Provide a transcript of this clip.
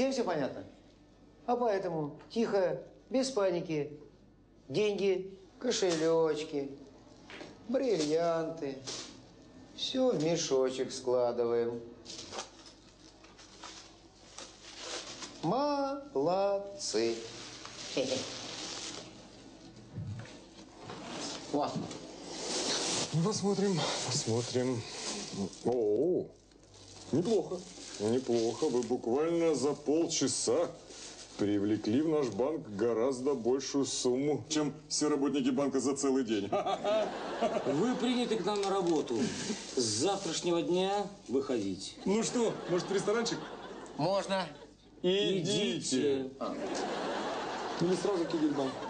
Всем все понятно? А поэтому тихо, без паники. Деньги, кошелечки, бриллианты. Все в мешочек складываем. Молодцы. Во. Ну, Посмотрим, посмотрим. О, неплохо, неплохо. Вы буквально за полчаса привлекли в наш банк гораздо большую сумму, чем все работники банка за целый день. Вы приняты к нам на работу. С завтрашнего дня выходите. Ну что, может, в ресторанчик? Можно. Идите. Или сразу к Кигельбанку.